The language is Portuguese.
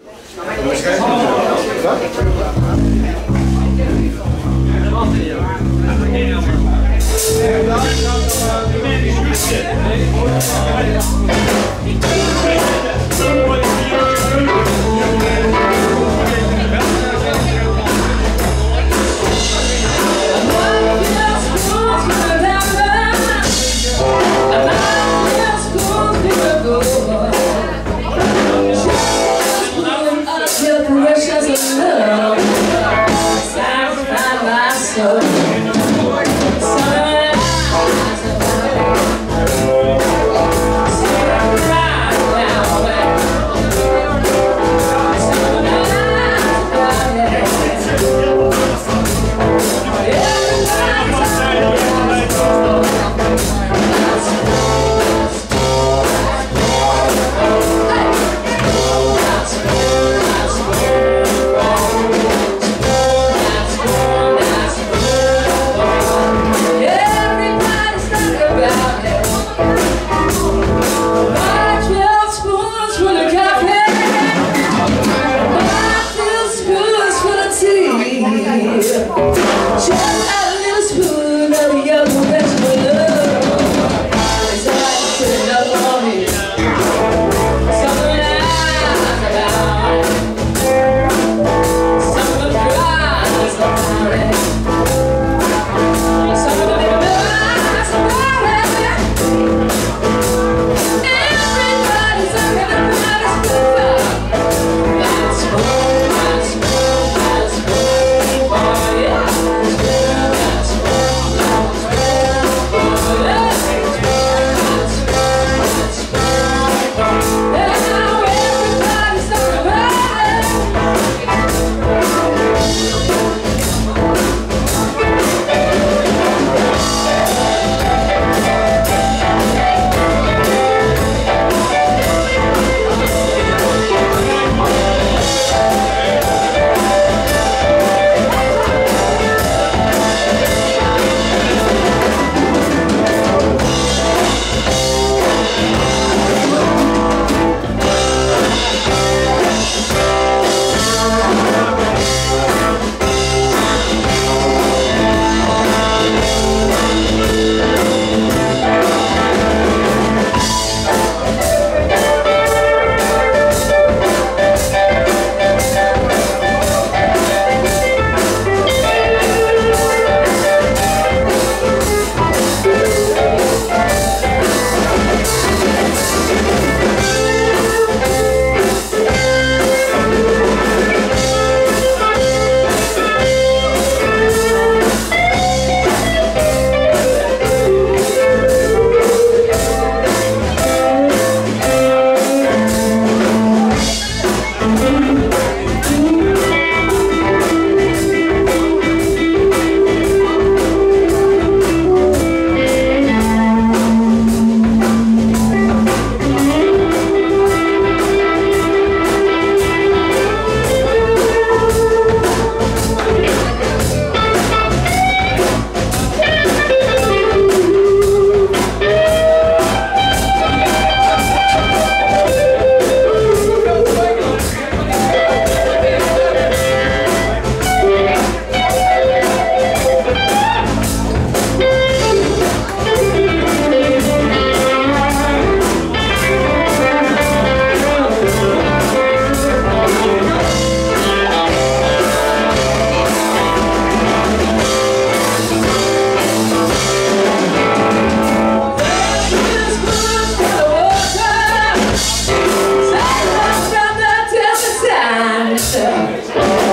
É, myself